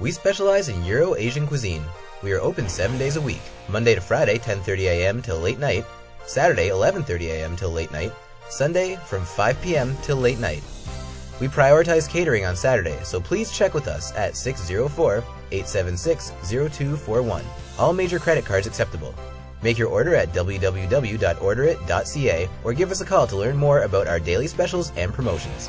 We specialize in Euro Asian cuisine. We are open 7 days a week, Monday to Friday 10:30 a.m. till late night, Saturday 11:30 a.m. till late night, Sunday from 5 p.m. till late night. We prioritize catering on Saturday, so please check with us at 604-876-0241. All major credit cards acceptable. Make your order at www.orderit.ca or give us a call to learn more about our daily specials and promotions.